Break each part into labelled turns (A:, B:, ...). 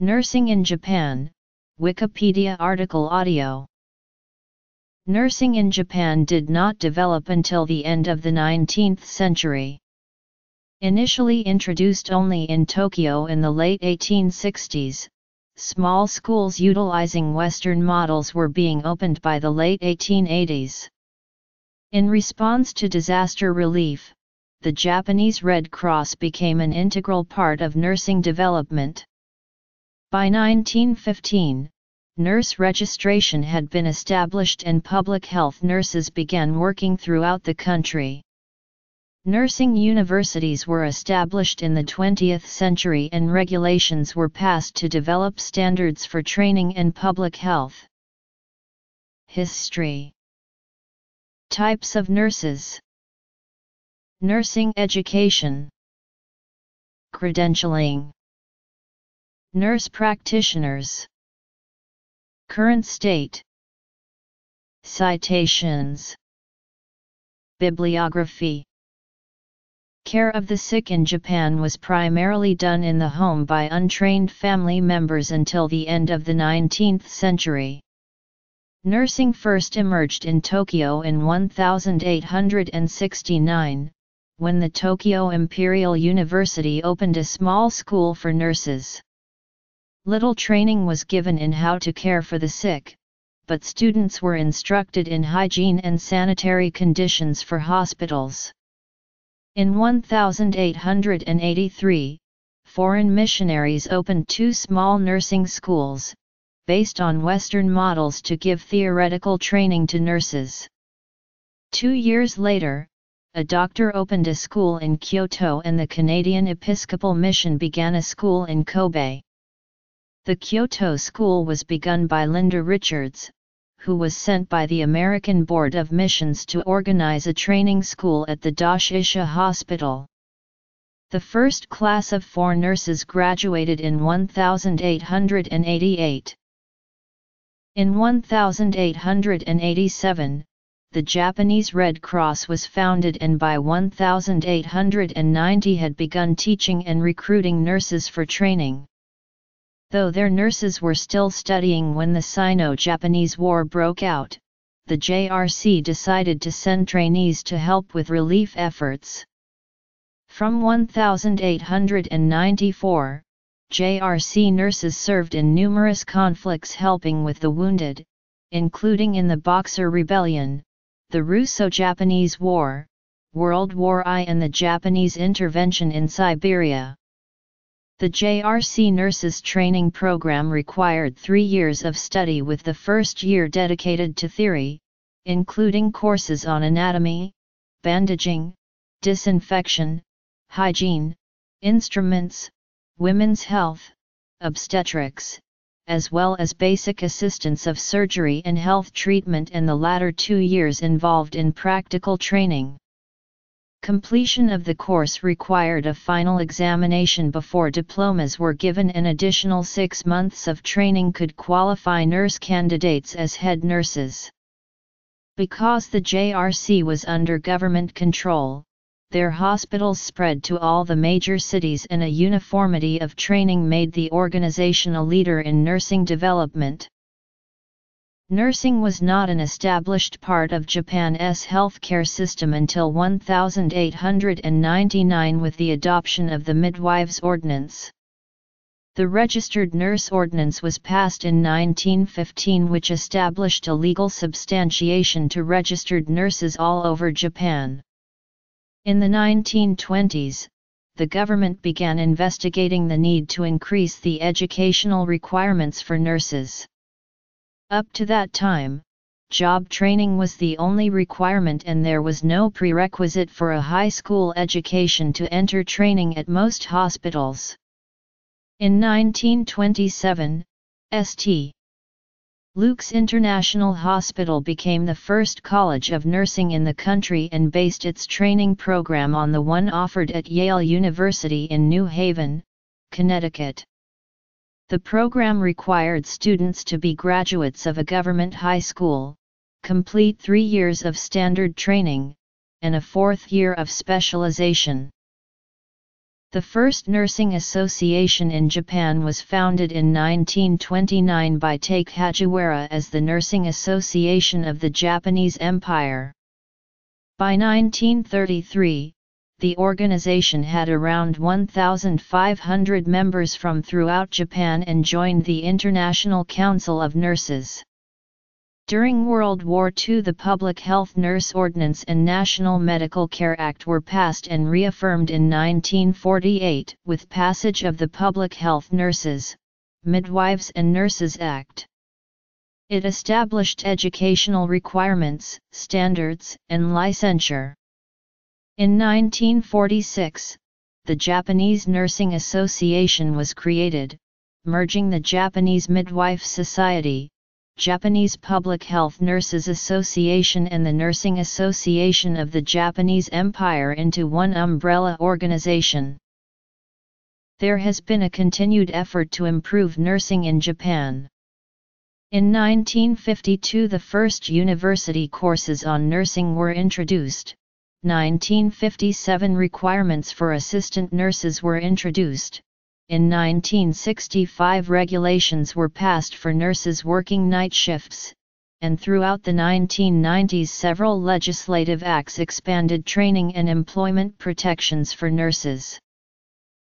A: Nursing in Japan, Wikipedia article audio. Nursing in Japan did not develop until the end of the 19th century. Initially introduced only in Tokyo in the late 1860s, small schools utilizing Western models were being opened by the late 1880s. In response to disaster relief, the Japanese Red Cross became an integral part of nursing development. By 1915, nurse registration had been established and public health nurses began working throughout the country. Nursing universities were established in the 20th century and regulations were passed to develop standards for training and public health. History Types of nurses Nursing education Credentialing Nurse practitioners Current state Citations Bibliography Care of the sick in Japan was primarily done in the home by untrained family members until the end of the 19th century. Nursing first emerged in Tokyo in 1869, when the Tokyo Imperial University opened a small school for nurses. Little training was given in how to care for the sick, but students were instructed in hygiene and sanitary conditions for hospitals. In 1883, foreign missionaries opened two small nursing schools, based on Western models to give theoretical training to nurses. Two years later, a doctor opened a school in Kyoto and the Canadian Episcopal Mission began a school in Kobe. The Kyoto school was begun by Linda Richards, who was sent by the American Board of Missions to organize a training school at the Doshisha Hospital. The first class of four nurses graduated in 1888. In 1887, the Japanese Red Cross was founded and by 1890 had begun teaching and recruiting nurses for training. Though their nurses were still studying when the Sino-Japanese War broke out, the JRC decided to send trainees to help with relief efforts. From 1894, JRC nurses served in numerous conflicts helping with the wounded, including in the Boxer Rebellion, the Russo-Japanese War, World War I and the Japanese intervention in Siberia. The JRC Nurses Training Program required three years of study with the first year dedicated to theory, including courses on anatomy, bandaging, disinfection, hygiene, instruments, women's health, obstetrics, as well as basic assistance of surgery and health treatment and the latter two years involved in practical training. Completion of the course required a final examination before diplomas were given an additional six months of training could qualify nurse candidates as head nurses. Because the JRC was under government control, their hospitals spread to all the major cities and a uniformity of training made the organization a leader in nursing development. Nursing was not an established part of Japan's healthcare system until 1899 with the adoption of the Midwives Ordinance. The Registered Nurse Ordinance was passed in 1915 which established a legal substantiation to registered nurses all over Japan. In the 1920s, the government began investigating the need to increase the educational requirements for nurses. Up to that time, job training was the only requirement and there was no prerequisite for a high school education to enter training at most hospitals. In 1927, St. Luke's International Hospital became the first college of nursing in the country and based its training program on the one offered at Yale University in New Haven, Connecticut. The program required students to be graduates of a government high school, complete three years of standard training, and a fourth year of specialization. The first nursing association in Japan was founded in 1929 by Take Hagiwara as the Nursing Association of the Japanese Empire. By 1933, the organization had around 1,500 members from throughout Japan and joined the International Council of Nurses. During World War II the Public Health Nurse Ordinance and National Medical Care Act were passed and reaffirmed in 1948 with passage of the Public Health Nurses, Midwives and Nurses Act. It established educational requirements, standards, and licensure. In 1946, the Japanese Nursing Association was created, merging the Japanese Midwife Society, Japanese Public Health Nurses Association and the Nursing Association of the Japanese Empire into one umbrella organization. There has been a continued effort to improve nursing in Japan. In 1952 the first university courses on nursing were introduced, 1957 requirements for assistant nurses were introduced, in 1965 regulations were passed for nurses working night shifts, and throughout the 1990s several legislative acts expanded training and employment protections for nurses.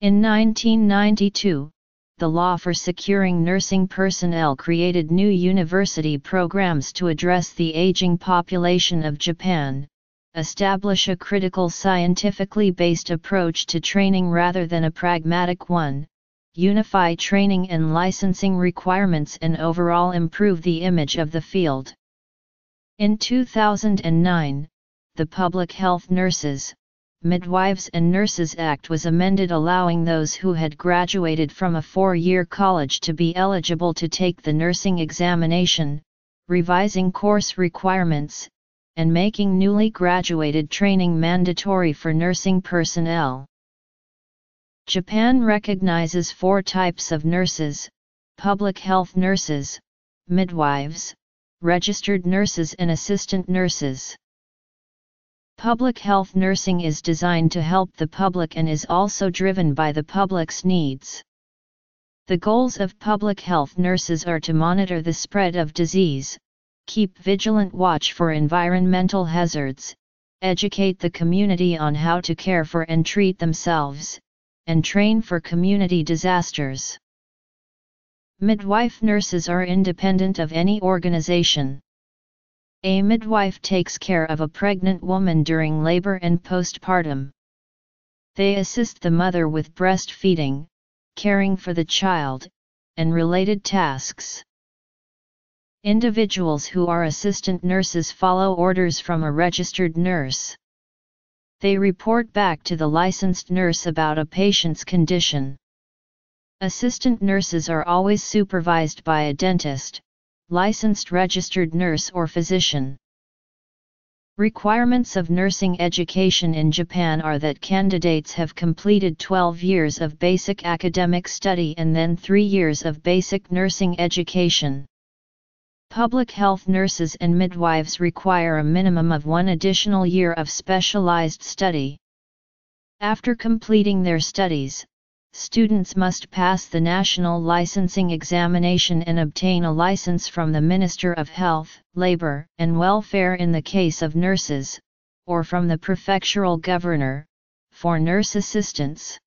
A: In 1992, the law for securing nursing personnel created new university programs to address the aging population of Japan, establish a critical scientifically based approach to training rather than a pragmatic one, unify training and licensing requirements and overall improve the image of the field. In 2009, the Public Health Nurses, Midwives and Nurses Act was amended allowing those who had graduated from a four-year college to be eligible to take the nursing examination, revising course requirements, and making newly graduated training mandatory for nursing personnel. Japan recognizes four types of nurses, public health nurses, midwives, registered nurses and assistant nurses. Public health nursing is designed to help the public and is also driven by the public's needs. The goals of public health nurses are to monitor the spread of disease, keep vigilant watch for environmental hazards, educate the community on how to care for and treat themselves, and train for community disasters. Midwife nurses are independent of any organization. A midwife takes care of a pregnant woman during labor and postpartum. They assist the mother with breastfeeding, caring for the child, and related tasks. Individuals who are assistant nurses follow orders from a registered nurse. They report back to the licensed nurse about a patient's condition. Assistant nurses are always supervised by a dentist, licensed registered nurse or physician. Requirements of nursing education in Japan are that candidates have completed 12 years of basic academic study and then 3 years of basic nursing education. Public health nurses and midwives require a minimum of one additional year of specialized study. After completing their studies, students must pass the national licensing examination and obtain a license from the Minister of Health, Labor, and Welfare in the case of nurses, or from the prefectural governor, for nurse assistants.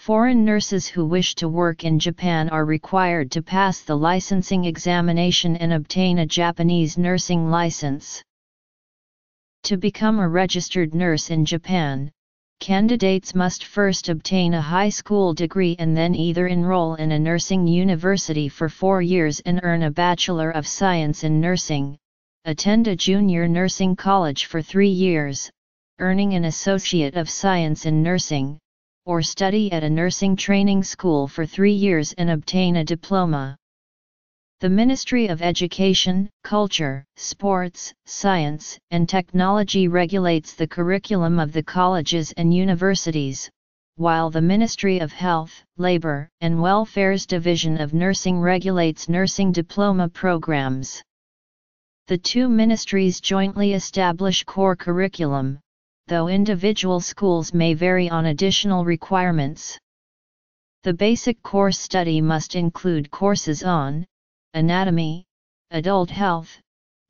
A: Foreign nurses who wish to work in Japan are required to pass the licensing examination and obtain a Japanese nursing license. To become a registered nurse in Japan, candidates must first obtain a high school degree and then either enroll in a nursing university for four years and earn a Bachelor of Science in Nursing, attend a junior nursing college for three years, earning an Associate of Science in Nursing, or study at a nursing training school for three years and obtain a diploma. The Ministry of Education, Culture, Sports, Science, and Technology regulates the curriculum of the colleges and universities, while the Ministry of Health, Labor, and Welfare's Division of Nursing regulates nursing diploma programs. The two ministries jointly establish core curriculum, though individual schools may vary on additional requirements. The basic course study must include courses on anatomy, adult health,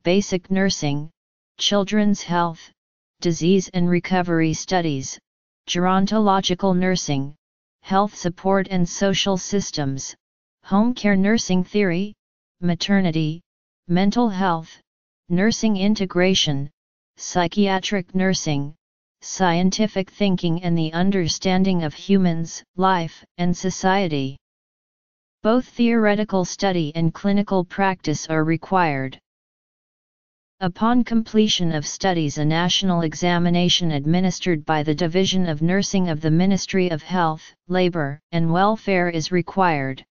A: basic nursing, children's health, disease and recovery studies, gerontological nursing, health support and social systems, home care nursing theory, maternity, mental health, nursing integration, psychiatric nursing, scientific thinking and the understanding of humans, life, and society. Both theoretical study and clinical practice are required. Upon completion of studies a national examination administered by the Division of Nursing of the Ministry of Health, Labor, and Welfare is required.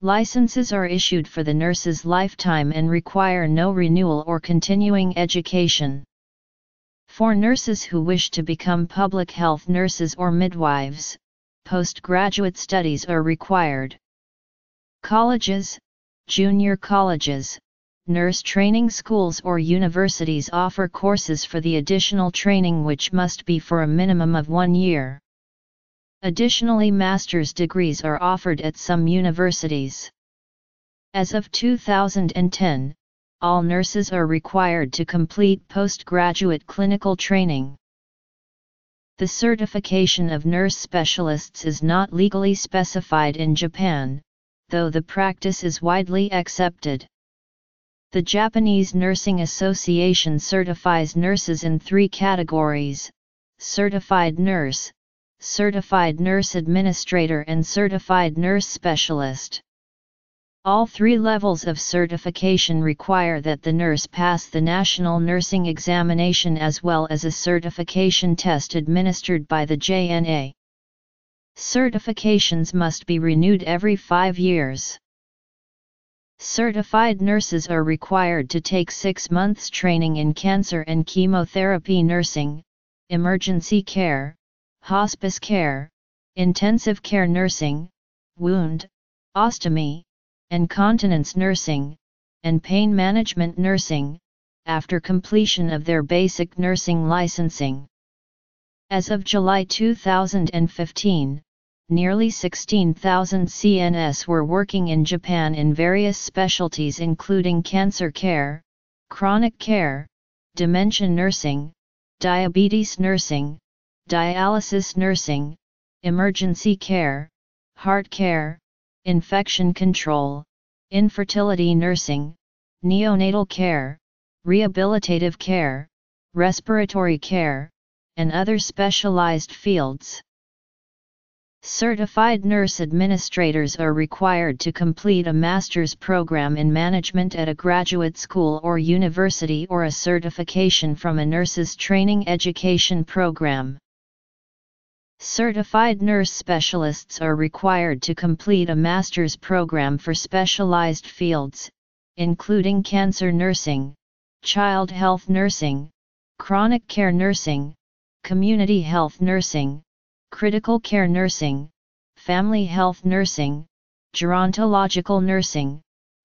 A: Licenses are issued for the nurse's lifetime and require no renewal or continuing education. For nurses who wish to become public health nurses or midwives, postgraduate studies are required. Colleges, junior colleges, nurse training schools or universities offer courses for the additional training which must be for a minimum of one year. Additionally master's degrees are offered at some universities. As of 2010, all nurses are required to complete postgraduate clinical training. The certification of nurse specialists is not legally specified in Japan, though the practice is widely accepted. The Japanese Nursing Association certifies nurses in three categories Certified Nurse, Certified Nurse Administrator, and Certified Nurse Specialist. All three levels of certification require that the nurse pass the National Nursing Examination as well as a certification test administered by the JNA. Certifications must be renewed every five years. Certified nurses are required to take six months training in cancer and chemotherapy nursing, emergency care, hospice care, intensive care nursing, wound, ostomy, and continence nursing, and pain management nursing, after completion of their basic nursing licensing. As of July 2015, nearly 16,000 CNS were working in Japan in various specialties including cancer care, chronic care, dementia nursing, diabetes nursing, dialysis nursing, emergency care, heart care, infection control, infertility nursing, neonatal care, rehabilitative care, respiratory care, and other specialized fields. Certified nurse administrators are required to complete a master's program in management at a graduate school or university or a certification from a nurse's training education program. Certified nurse specialists are required to complete a master's program for specialized fields, including cancer nursing, child health nursing, chronic care nursing, community health nursing, critical care nursing, family health nursing, gerontological nursing,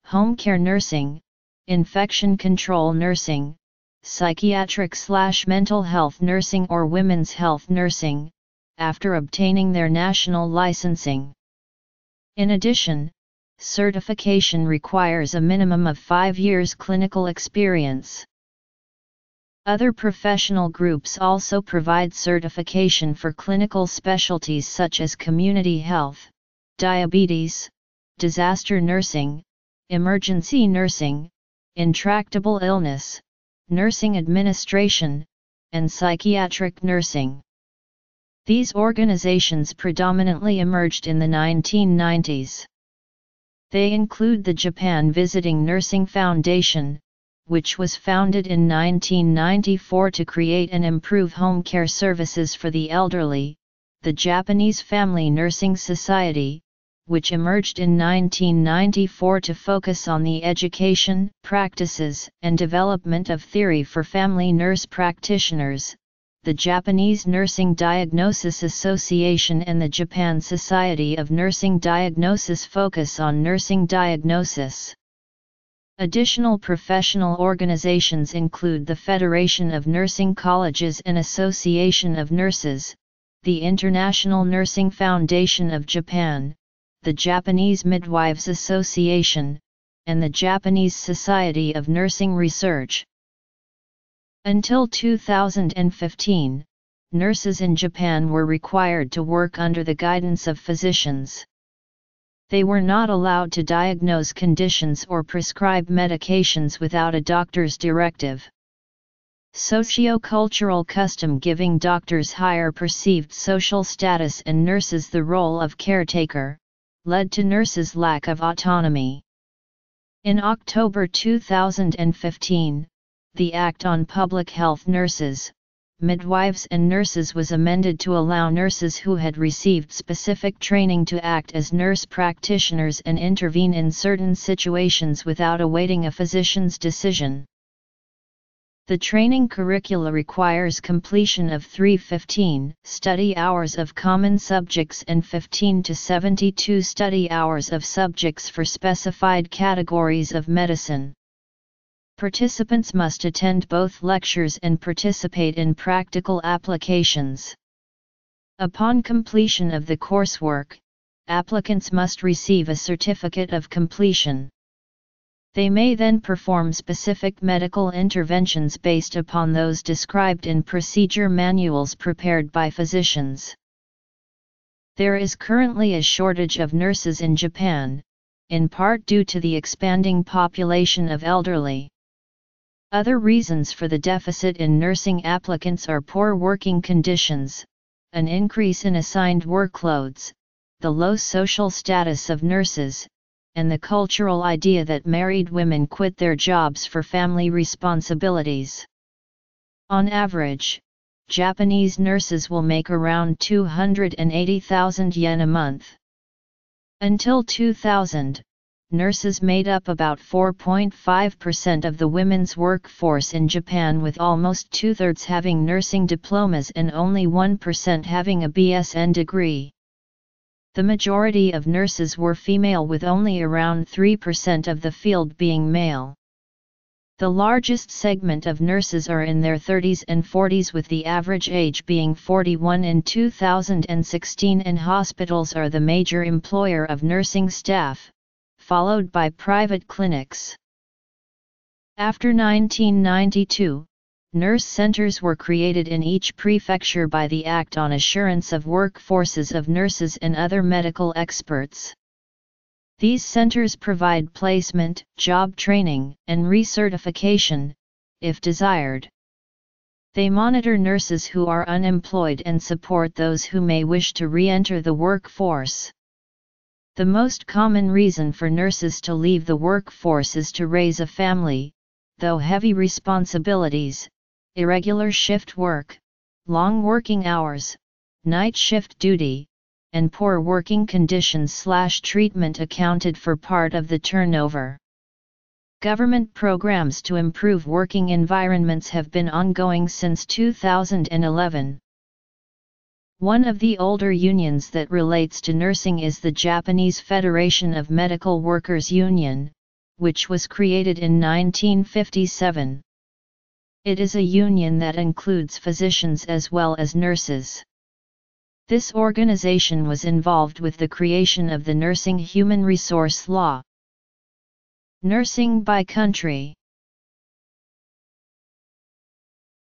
A: home care nursing, infection control nursing, psychiatric slash mental health nursing or women's health nursing, after obtaining their national licensing. In addition, certification requires a minimum of five years clinical experience. Other professional groups also provide certification for clinical specialties such as community health, diabetes, disaster nursing, emergency nursing, intractable illness, nursing administration, and psychiatric nursing. These organizations predominantly emerged in the 1990s. They include the Japan Visiting Nursing Foundation, which was founded in 1994 to create and improve home care services for the elderly, the Japanese Family Nursing Society, which emerged in 1994 to focus on the education, practices, and development of theory for family nurse practitioners, the Japanese Nursing Diagnosis Association and the Japan Society of Nursing Diagnosis focus on nursing diagnosis. Additional professional organizations include the Federation of Nursing Colleges and Association of Nurses, the International Nursing Foundation of Japan, the Japanese Midwives Association, and the Japanese Society of Nursing Research. Until 2015, nurses in Japan were required to work under the guidance of physicians. They were not allowed to diagnose conditions or prescribe medications without a doctor's directive. Socio-cultural custom giving doctors higher perceived social status and nurses the role of caretaker, led to nurses' lack of autonomy. In October 2015, the Act on Public Health Nurses, Midwives and Nurses was amended to allow nurses who had received specific training to act as nurse practitioners and intervene in certain situations without awaiting a physician's decision. The training curricula requires completion of 315 study hours of common subjects and 15 to 72 study hours of subjects for specified categories of medicine. Participants must attend both lectures and participate in practical applications. Upon completion of the coursework, applicants must receive a certificate of completion. They may then perform specific medical interventions based upon those described in procedure manuals prepared by physicians. There is currently a shortage of nurses in Japan, in part due to the expanding population of elderly. Other reasons for the deficit in nursing applicants are poor working conditions, an increase in assigned workloads, the low social status of nurses, and the cultural idea that married women quit their jobs for family responsibilities. On average, Japanese nurses will make around 280,000 yen a month. Until 2000, nurses made up about 4.5% of the women's workforce in Japan with almost two-thirds having nursing diplomas and only 1% having a BSN degree. The majority of nurses were female with only around 3% of the field being male. The largest segment of nurses are in their 30s and 40s with the average age being 41 in 2016 and hospitals are the major employer of nursing staff, followed by private clinics. After 1992, nurse centers were created in each prefecture by the Act on Assurance of Workforces of Nurses and Other Medical Experts. These centers provide placement, job training, and recertification, if desired. They monitor nurses who are unemployed and support those who may wish to re-enter the workforce. The most common reason for nurses to leave the workforce is to raise a family, though heavy responsibilities, irregular shift work, long working hours, night shift duty, and poor working conditions slash treatment accounted for part of the turnover. Government programs to improve working environments have been ongoing since 2011. One of the older unions that relates to nursing is the Japanese Federation of Medical Workers Union, which was created in 1957. It is a union that includes physicians as well as nurses. This organization was involved with the creation of the Nursing Human Resource Law. Nursing by Country